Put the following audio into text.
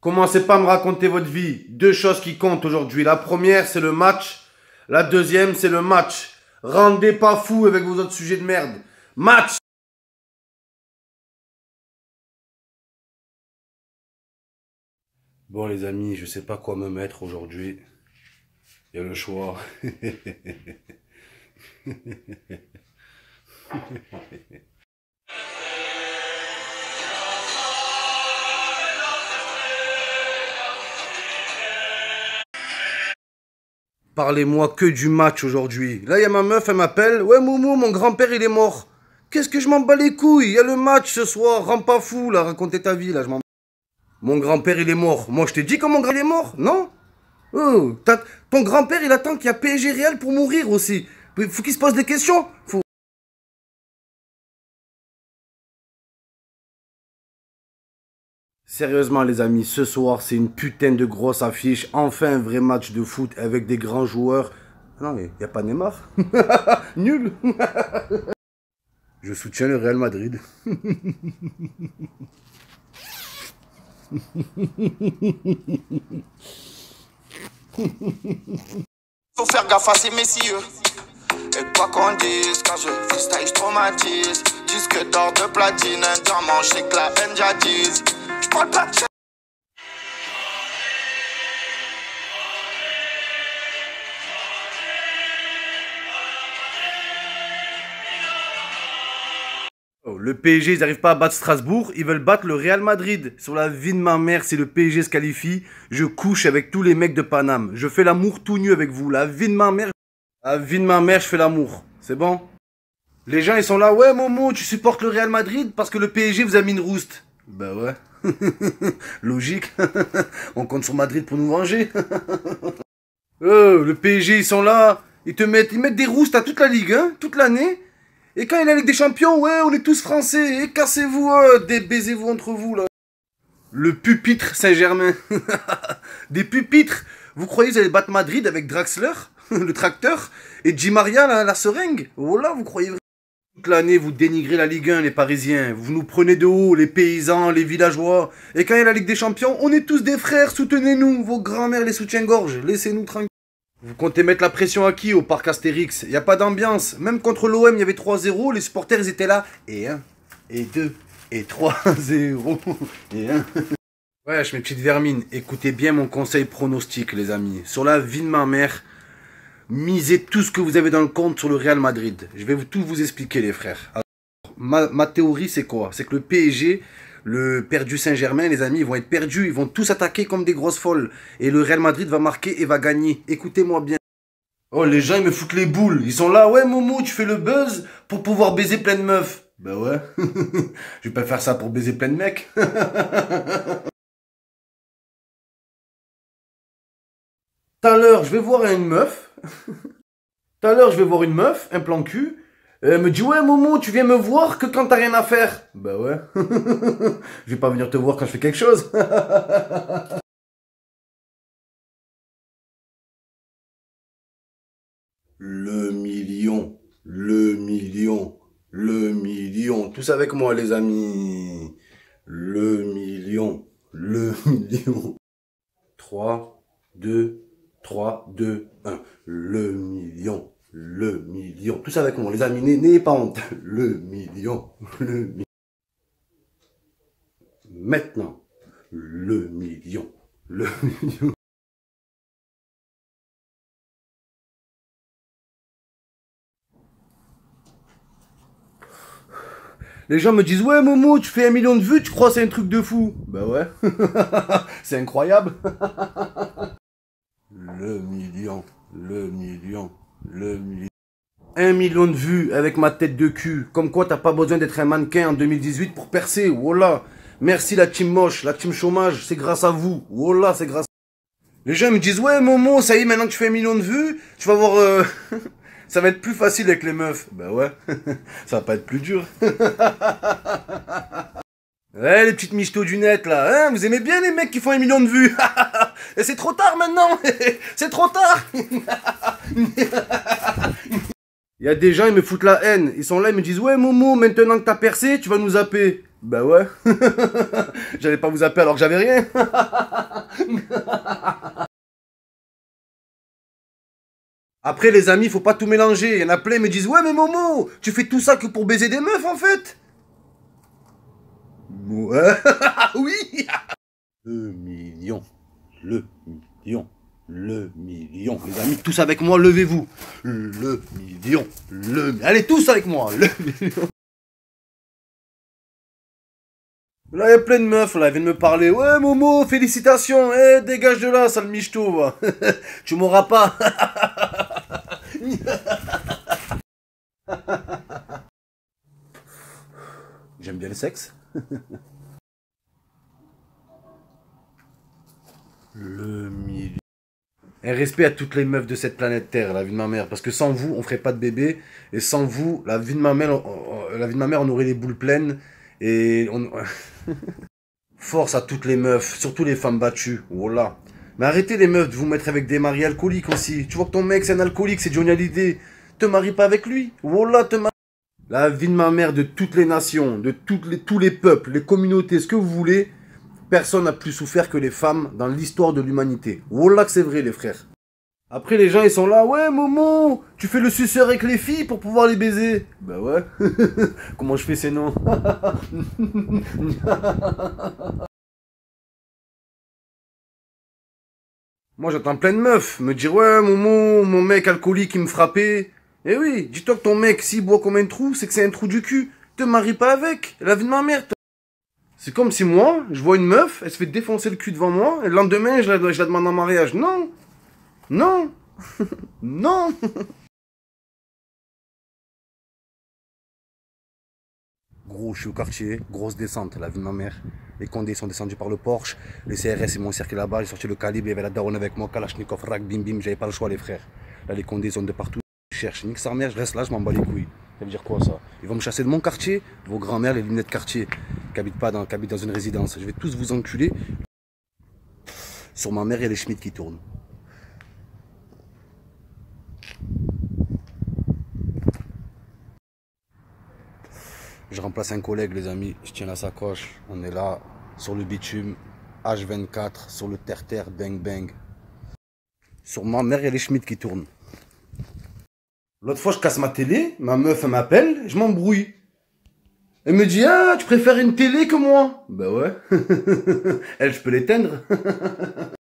Commencez pas à me raconter votre vie. Deux choses qui comptent aujourd'hui. La première, c'est le match. La deuxième, c'est le match. Rendez pas fou avec vos autres sujets de merde. Match Bon les amis, je sais pas quoi me mettre aujourd'hui. Il y a le choix. Parlez-moi que du match aujourd'hui. Là, il y a ma meuf, elle m'appelle. Ouais, Moumou, mon grand-père, il est mort. Qu'est-ce que je m'en bats les couilles? Il y a le match ce soir. Rends pas fou, là. Racontez ta vie, là. Je m'en Mon grand-père, il est mort. Moi, je t'ai dit que mon grand-père est mort, non? Oh, ton grand-père, il attend qu'il y a PSG réel pour mourir aussi. Faut qu'il se pose des questions. Sérieusement les amis, ce soir c'est une putain de grosse affiche. Enfin un vrai match de foot avec des grands joueurs. Non mais y a pas Neymar. Nul. Je soutiens le Real Madrid. Faut faire gaffe à ces messieurs. Et quoi qu'on dise, quand je freestyle, je traumatise. Disque d'or de platine, un diamant, je que la Oh, le PSG, ils n'arrivent pas à battre Strasbourg, ils veulent battre le Real Madrid. Sur la vie de ma mère, si le PSG se qualifie, je couche avec tous les mecs de Paname. Je fais l'amour tout nu avec vous. La vie de ma mère, la vie de ma mère, je fais l'amour. C'est bon? Les gens, ils sont là, ouais Momo, tu supportes le Real Madrid parce que le PSG vous a mis une rouste. Bah ouais. Logique. On compte sur Madrid pour nous venger. oh, le PSG, ils sont là. Ils te mettent, ils mettent des roustes à toute la ligue, hein, toute l'année. Et quand il est avec des champions, ouais, on est tous français. Et cassez-vous, hein, débaisez-vous entre vous, là. Le pupitre Saint-Germain. des pupitres. Vous croyez que vous allez battre Madrid avec Draxler, le tracteur, et Di Maria, la, seringue? Voilà, vous croyez toute l'année, vous dénigrez la Ligue 1, les Parisiens. Vous nous prenez de haut, les paysans, les villageois. Et quand il y a la Ligue des Champions, on est tous des frères, soutenez-nous. Vos grands-mères les soutiennent-gorge. Laissez-nous tranquilles. Vous comptez mettre la pression à qui? Au parc Astérix Il n'y a pas d'ambiance. Même contre l'OM, il y avait 3-0. Les supporters, ils étaient là. Et 1, et 2, et 3-0. Et 1. Wesh, mes petites vermines, écoutez bien mon conseil pronostic, les amis. Sur la vie de ma mère, misez tout ce que vous avez dans le compte sur le Real Madrid. Je vais tout vous expliquer, les frères. ma, ma théorie, c'est quoi? C'est que le PSG, le perdu Saint-Germain, les amis, vont être perdus. Ils vont tous attaquer comme des grosses folles. Et le Real Madrid va marquer et va gagner. Écoutez-moi bien. Oh, les gens, ils me foutent les boules. Ils sont là, ouais, Momo, tu fais le buzz pour pouvoir baiser plein de meufs. Ben ouais. je vais pas faire ça pour baiser plein de mecs. Tout à l'heure, je vais voir une meuf. Tout à l'heure, je vais voir une meuf, un plan cul. Elle me dit, ouais, Momo, tu viens me voir que quand t'as rien à faire. Bah ouais. je vais pas venir te voir quand je fais quelque chose. le million, le million, le million. Tous avec moi, les amis. Le million, le million. 3, 2, 3, 2, 1. Le million, le million. Tout ça avec moi, les amis, n'ayez pas honte. Le million, le million. Maintenant, le million, le million. Les gens me disent ouais Momo tu fais un million de vues tu crois c'est un truc de fou? Bah ouais c'est incroyable Le million, le million, le million. Un million de vues avec ma tête de cul. Comme quoi, t'as pas besoin d'être un mannequin en 2018 pour percer. Voilà. Merci la team moche, la team chômage. C'est grâce à vous. Voilà, c'est grâce. Les gens me disent, ouais, Momo, ça y est, maintenant que tu fais un million de vues, tu vas voir, euh, ça va être plus facile avec les meufs. Ben ouais, ça va pas être plus dur. Ouais, les petites michtos du net, là, hein, vous aimez bien les mecs qui font un million de vues? Et c'est trop tard maintenant C'est trop tard Il y a des gens, ils me foutent la haine. Ils sont là, ils me disent, ouais, Momo, maintenant que t'as percé, tu vas nous zapper. Bah ouais. J'allais pas vous appeler alors que j'avais rien. Après les amis, faut pas tout mélanger. Il y en a plein qui me disent Ouais mais Momo, tu fais tout ça que pour baiser des meufs en fait Ouais. oui. Le million. Le million. Le million. Les amis, tous avec moi, levez-vous. Le million. Le Allez, tous avec moi. Le million. Là, il y a plein de meufs, là, elles viennent me parler. Ouais, Momo, félicitations. Eh, dégage de là, sale michto, va. tu m'auras pas. J'aime bien le sexe. le milieu. Et respect à toutes les meufs de cette planète Terre, la vie de ma mère. Parce que sans vous, on ferait pas de bébé. Et sans vous, la vie de ma mère, on aurait les boules pleines. Et on... Force à toutes les meufs, surtout les femmes battues. Voilà. Mais arrêtez les meufs de vous mettre avec des maris alcooliques aussi. Tu vois que ton mec c'est un alcoolique, c'est Johnny Hallyday. Te marie pas avec lui. Voilà, te marie. La vie de ma mère de toutes les nations, de tous les peuples, les communautés, ce que vous voulez. Personne n'a plus souffert que les femmes dans l'histoire de l'humanité. Voilà que c'est vrai les frères. Après, les gens, ils sont là, ouais, Momo, tu fais le suceur avec les filles pour pouvoir les baiser. Bah ouais. Comment je fais ces noms? Moi, j'attends plein de meufs me dire, ouais, Momo, mon mec alcoolique, il me frappait. Eh oui, dis-toi que ton mec, s'il boit comme un trou, c'est que c'est un trou du cul. Te marie pas avec. La vie de ma mère. C'est comme si moi, je vois une meuf, elle se fait défoncer le cul devant moi, et le lendemain, je la, demande en mariage. Non non Non Gros, je suis au quartier, grosse descente, la vie de ma mère. Les condés sont descendus par le Porsche, les CRS ils m'ont cerclé là-bas, j'ai sorti le calibre, il y avait la daronne avec moi, Kalachnikov, Rak, bim bim, j'avais pas le choix les frères. Là les condés sont de partout, je cherche, nique sa mère, je reste là, je m'en bats les couilles. Ça veut dire quoi ça? Ils vont me chasser de mon quartier, vos grands-mères, les lunettes quartier, qui pas dans, dans une résidence. Je vais tous vous enculer. Sur ma mère, a les Schmitt qui tournent. Je remplace un collègue, les amis. Je tiens la sacoche. On est là, sur le bitume, H24, sur le terre-terre, bang bang. Sur ma mère, a les Schmitt qui tournent. L'autre fois, je casse ma télé, ma meuf m'appelle, je m'embrouille. Elle me dit, ah, tu préfères une télé que moi Ben ouais. Elle, je peux l'éteindre.